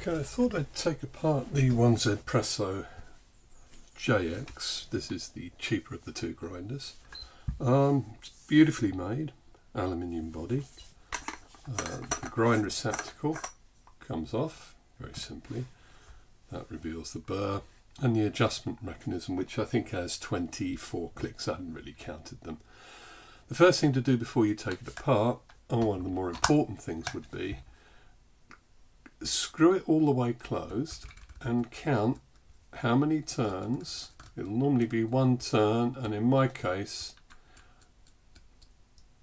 Okay, I thought I'd take apart the 1Zpresso JX. This is the cheaper of the two grinders. Um, beautifully made, aluminium body. Uh, the grind receptacle comes off very simply. That reveals the burr and the adjustment mechanism, which I think has 24 clicks. I haven't really counted them. The first thing to do before you take it apart, and one of the more important things would be screw it all the way closed and count how many turns. It'll normally be one turn, and in my case,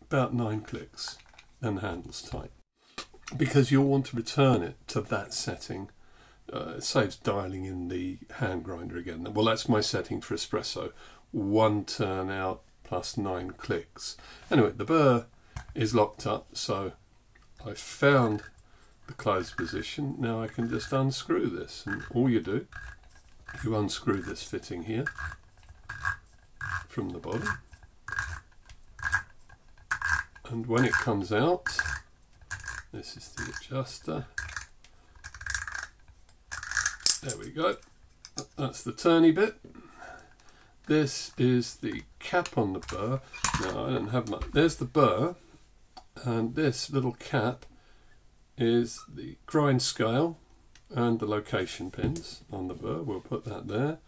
about nine clicks, and the handle's tight. Because you'll want to return it to that setting. Uh, it saves dialing in the hand grinder again. Well, that's my setting for espresso. One turn out plus nine clicks. Anyway, the burr is locked up, so I found the closed position. Now I can just unscrew this and all you do, you unscrew this fitting here from the bottom and when it comes out, this is the adjuster. There we go. That's the turny bit. This is the cap on the burr. No, I don't have much. There's the burr, and this little cap is the grind scale and the location pins on the burr. We'll put that there.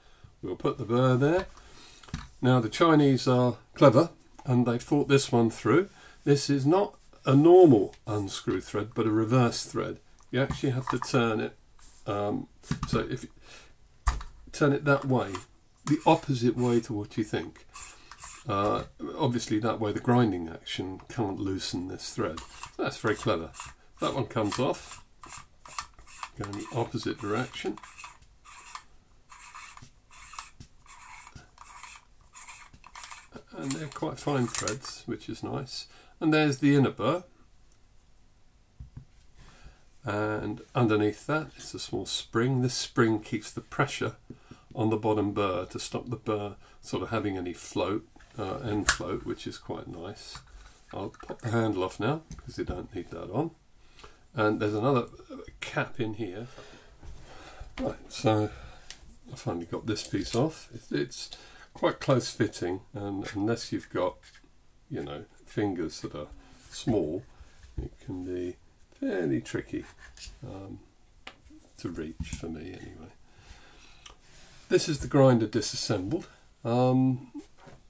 We'll put the burr there. Now the Chinese are clever and they thought this one through. This is not a normal unscrew thread but a reverse thread. You actually have to turn it um, so if you turn it that way, the opposite way to what you think. Uh, obviously that way the grinding action can't loosen this thread. That's very clever. That one comes off, go in the opposite direction. And they're quite fine threads, which is nice. And there's the inner burr. And underneath that is a small spring. This spring keeps the pressure on the bottom burr to stop the burr sort of having any float, uh, end float, which is quite nice. I'll pop the handle off now because you don't need that on and there's another cap in here. Right so I finally got this piece off. It's quite close fitting and unless you've got you know fingers that are small it can be fairly tricky um, to reach for me anyway. This is the grinder disassembled. Um,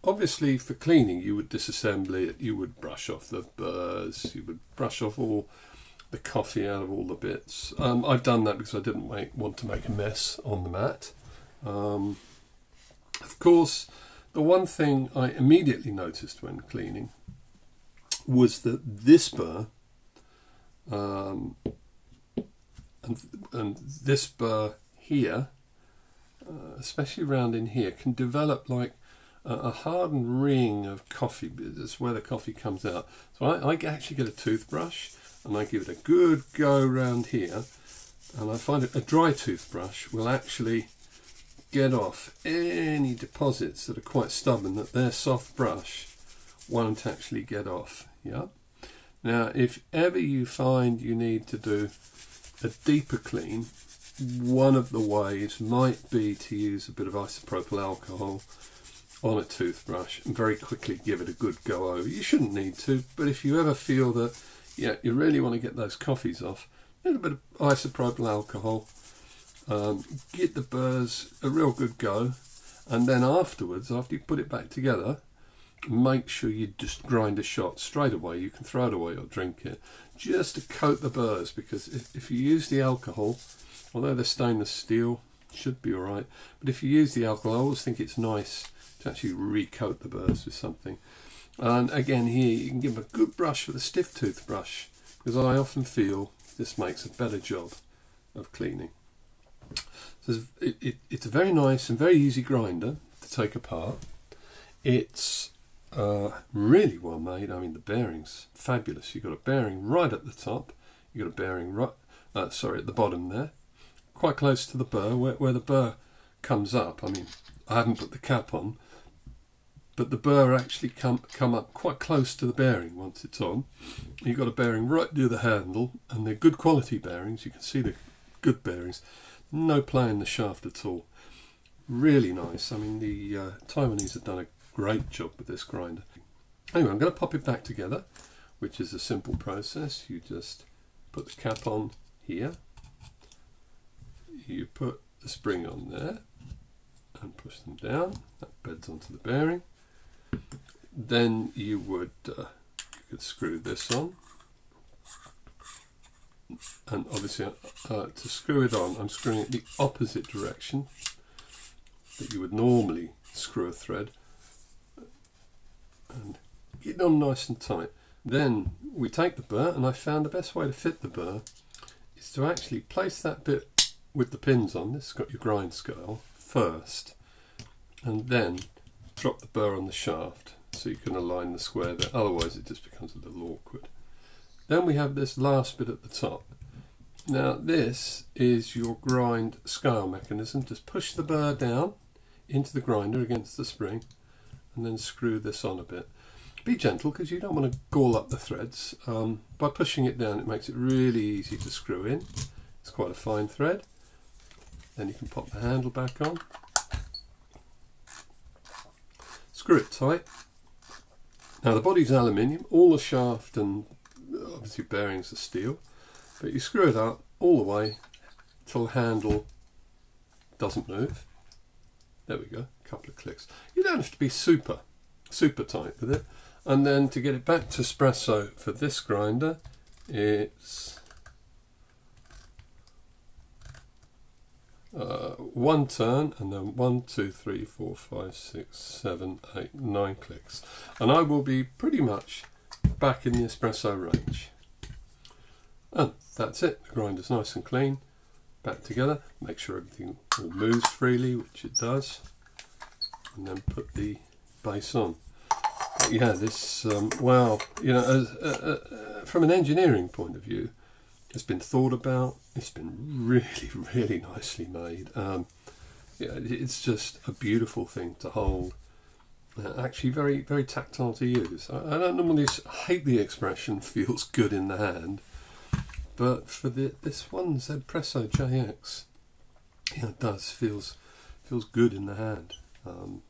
obviously for cleaning you would disassemble it. You would brush off the burrs. You would brush off all the coffee out of all the bits. Um, I've done that because I didn't make, want to make a mess on the mat. Um, of course, the one thing I immediately noticed when cleaning was that this burr um, and, and this burr here, uh, especially around in here, can develop like a, a hardened ring of coffee. That's where the coffee comes out. So I, I actually get a toothbrush and I give it a good go around here and I find a dry toothbrush will actually get off any deposits that are quite stubborn that their soft brush won't actually get off. Yeah now if ever you find you need to do a deeper clean one of the ways might be to use a bit of isopropyl alcohol on a toothbrush and very quickly give it a good go over you shouldn't need to but if you ever feel that yeah, you really want to get those coffees off. A little bit of isopropyl alcohol. Um, get the burrs a real good go. And then afterwards, after you put it back together, make sure you just grind a shot straight away. You can throw it away or drink it. Just to coat the burrs, because if, if you use the alcohol, although they're stainless steel, should be alright. But if you use the alcohol, I always think it's nice to actually recoat the burrs with something. And again here you can give them a good brush with a stiff toothbrush because I often feel this makes a better job of cleaning. So it, it, it's a very nice and very easy grinder to take apart. It's uh, really well made. I mean the bearings fabulous. You've got a bearing right at the top. You've got a bearing right, uh, sorry, at the bottom there, quite close to the burr where, where the burr comes up. I mean I haven't put the cap on but the burr actually come come up quite close to the bearing once it's on. You've got a bearing right near the handle, and they're good quality bearings. You can see the good bearings. No play in the shaft at all. Really nice. I mean, the uh, Taiwanese have done a great job with this grinder. Anyway, I'm going to pop it back together, which is a simple process. You just put the cap on here. You put the spring on there and push them down. That beds onto the bearing. Then you would uh, you could screw this on. And obviously uh, to screw it on I'm screwing it the opposite direction that you would normally screw a thread. And get on nice and tight. Then we take the burr and I found the best way to fit the burr is to actually place that bit with the pins on this got your grind scale first and then drop the burr on the shaft so you can align the square there otherwise it just becomes a little awkward then we have this last bit at the top now this is your grind scale mechanism. Just push the burr down into the grinder against the spring and then screw this on a bit. Be gentle because you don't want to gall up the threads. Um, by pushing it down it makes it really easy to screw in. It's quite a fine thread. Then you can pop the handle back on. Screw it tight. Now the body's aluminium, all the shaft and uh, obviously bearings are steel. But you screw it up all the way till the handle doesn't move. There we go, a couple of clicks. You don't have to be super, super tight with it. And then to get it back to espresso for this grinder, it's uh, one turn and then one, two, three, four, five, six, seven, eight, nine clicks. And I will be pretty much back in the espresso range. And that's it. The grinder's nice and clean. Back together. Make sure everything all moves freely, which it does. And then put the base on. But yeah, this, um, well, you know, as, uh, uh, from an engineering point of view, it's been thought about. It's been really, really nicely made. Um, yeah, it's just a beautiful thing to hold. Uh, actually, very, very tactile to use. I, I don't normally hate the expression "feels good in the hand," but for the this 1Zpresso JX, yeah, it does feels feels good in the hand. Um,